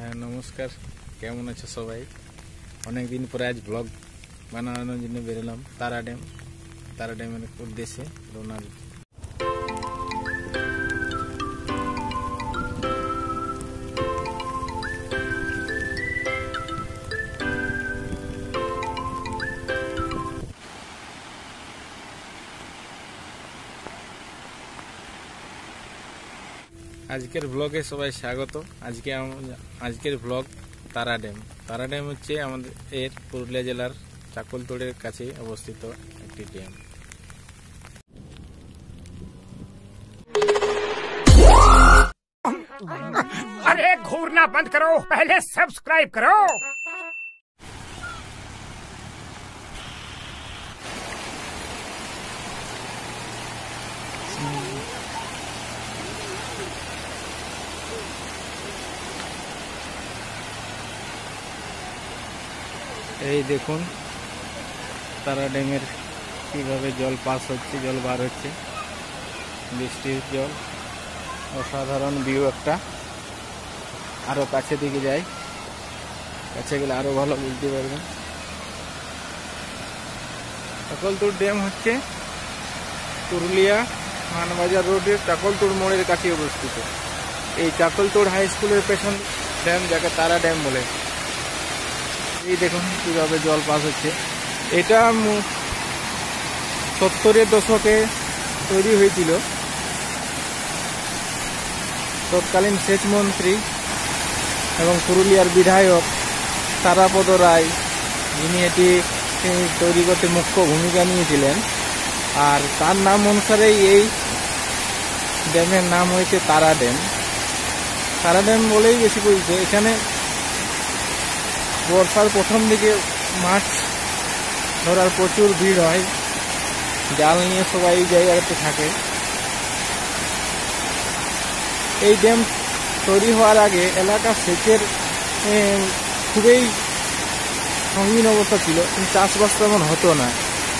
হ্যাঁ নমস্কার। কেমন আছো সবাই? অনেক দিন পরে আজ ব্লগ বানানোর জন্য বেরোলাম, তারা ড্যাম। তারা ড্যামের উদ্দেশ্যে রওনা আজকের ব্লগে সবাই স্বাগত আজকে আম- আজকের ব্লগ তারা ড্যাম তারা ড্যাম হচ্ছে আমাদের এর পুরুলিয়া জেলার চাকলতোড়ের কাছে অবস্থিত একটি ড্যাম अरे घूरना बंद करो पहले सब्सक्राइब करो এই দেখুন, তারা ড্যামের কীভাবে জল পাস হচ্ছে, জল বার হচ্ছে। বৃষ্টির জল, অসাধারণ ভিউ একটা। আরও কাছে দিকে যাই, কাছে গেলে আরও ভালো বুঝতে পারবেন। চাকলতুর ড্যাম হচ্ছে পুরুলিয়া মানবাজার রোডের চাকলতুর মোড়ের কাছে অবস্থিত। এই চাকলতুর হাই স্কুলের পেছন ড্যাম যাকে তারা ড্যাম বলে। এই দেখুন কীভাবে জল পাস হচ্ছে। এটা সত্তরের দশকে তৈরি হয়েছিল। তৎকালীন সেচ মন্ত্রী এবং পুরুলিয়ার বিধায়ক তারাপদ রায়, যিনি এটি তৈরি করতে মুখ্য ভূমিকা নিয়েছিলেন। আর তার নাম অনুসারেই এই ড্যামের নাম হয়েছে তারা ড্যাম তারা ড্যাম বলেই বেশি পরিচিত। এখানে বর্ষার প্রথম দিকে মাছ ধরার প্রচুর ভিড় হয়। জাল নিয়ে সবাই এই জায়গাতে থাকে। এই ড্যাম তৈরি হওয়ার আগে এলাকা সেচের খুবই সঙ্গীন অবস্থা ছিল, কিন্তু চাষবাস তেমন হতো না।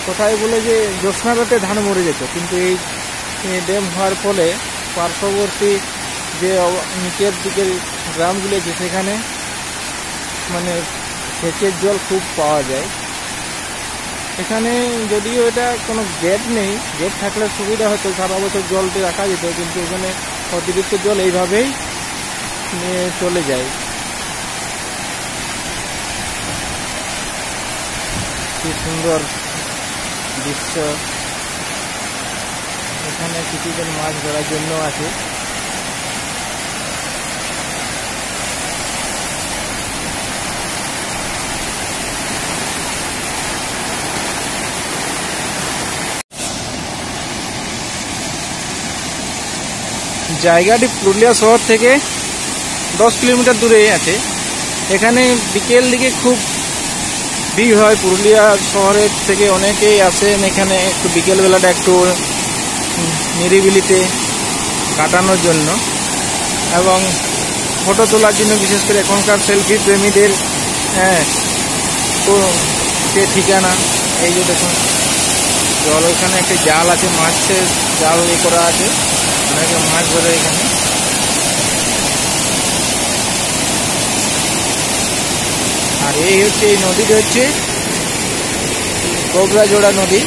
কোথায় বলে যে জ্যোৎস্নারাতে ধান মরে যেত, কিন্তু এই ড্যাম হওয়ার ফলে পার্শ্ববর্তী যে নিচের দিকের গ্রামগুলো আছে সেখানে মানে সেচের জল খুব পাওয়া যায়। এখানে যদিও এটা কোনো গেট নেই গেট থাকলে সুবিধা হতো, সারা বছর জলটি রাখা যেত, কিন্তু এখানে অতিরিক্ত জল এইভাবেই নিয়ে চলে যায়। কি সুন্দর দৃশ্য। এখানে কিছুজন মাছ ধরার জন্য আছে জায়গাটি পুরুলিয়া শহর থেকে দশ কিলোমিটার দূরে আছে। এখানে বিকেল দিকে খুব ভিড় হয়। পুরুলিয়া শহরের থেকে অনেকেই আসেন এখানে একটু বিকেলবেলাটা একটু নিরিবিলিতে কাটানোর জন্য। এবং ফটো তোলার জন্য বিশেষ করে এখনকার সেলফি প্রেমীদের হ্যাঁ তো সে ঠিকানা। এই যে দেখুন, জল ওইখানে একটা জাল আছে, মাছের জাল ইয়ে করা আছে। অনেকে মাছ বলে এখানে। আর এই হচ্ছে, এই নদীটা হচ্ছে গোবরাজোড়া নদী।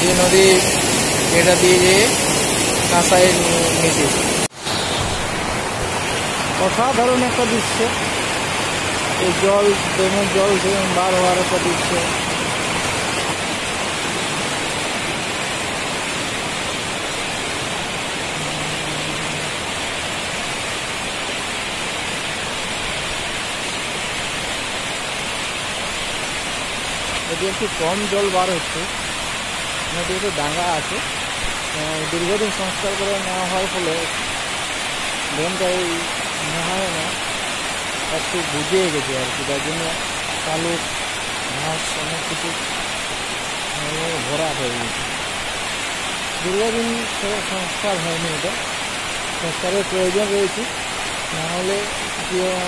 যে নদী এটা দিয়ে যে কাঁসায় নিচে অসাধারণ একটা দৃশ্য। এই জল, ড্রেনের জল বার হওয়ার একটা দৃশ্য। যদি একটু কম জল বার হচ্ছে। নদী একটু ডাঙ্গা আছে দীর্ঘদিন সংস্কার করে নেওয়া হওয়ার ফলে ড্যামটা এই নেওয়া না। একটু বুঝিয়ে গেছে আর কি তার জন্য কালো, ঘাস অনেক কিছু ভরা হয়ে গেছে। দীর্ঘদিন সংস্কার হয়নি এটা। সংস্কারের প্রয়োজন রয়েছে। নাহলে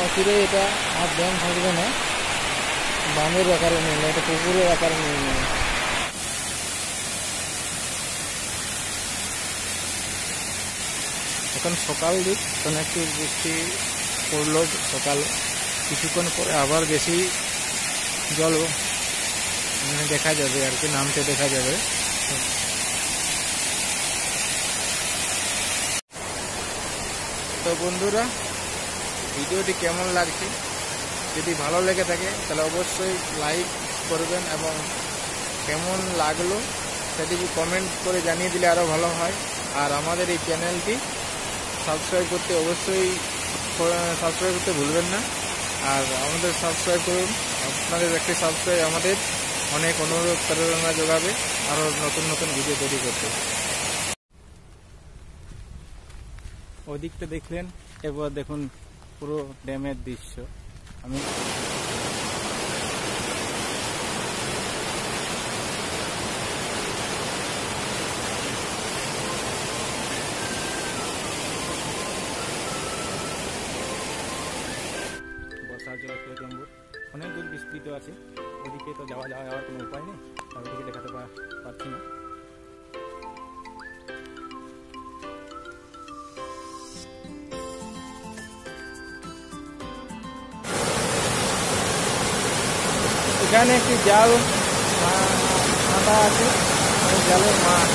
অচিরে এটা আর ড্যাম থাকবে না। বাঁধের আকারে নিয়ে নেয় এটা পুকুরের আকারে নিয়ে নেয় এখন সকাল দিক তখন একটু বৃষ্টি পড়ল সকাল। কিছুক্ষণ পরে আবার বেশি জল মানে দেখা যাবে আর কি, নামতে দেখা যাবে। তো বন্ধুরা, ভিডিওটি কেমন লাগছে? যদি ভালো লেগে থাকে, তাহলে অবশ্যই লাইক করবেন এবং কেমন লাগল সেটি কমেন্ট করে জানিয়ে দিলে আরও ভালো হয়। আর আমাদের এই চ্যানেলটি সাবস্ক্রাইব করতে অবশ্যই সাবস্ক্রাইব করতে ভুলবেন না। আর আমাদের সাবস্ক্রাইব করুন। আপনাদের একটি সাবস্ক্রাইব আমাদের অনেক অনুরোধ, প্রেরণা যোগাবে আরও নতুন নতুন ভিডিও তৈরি করতে। ওদিকটা দেখলেন, এবার দেখুন পুরো ড্যামের দৃশ্য। আমি বর্ষার জল জম্বুর অনেক দূর বিস্তৃত আছে। ওদিকে তো যাওয়া যাওয়া যাওয়ার কোনো উপায় নেই। আর ওদিকে দেখাতে পারছি না। এখানে একটি জাল আটা আছে জালের মাছ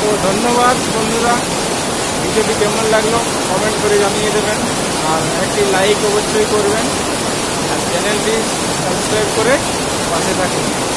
তো ধন্যবাদ বন্ধুরা, ভিডিওটি কেমন লাগল কমেন্ট করে জানিয়ে দেবেন, আর একটি লাইক অবশ্যই করবেন, আর চ্যানেলটি সাবস্ক্রাইব করে পাশে থাকুন।